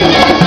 Yeah.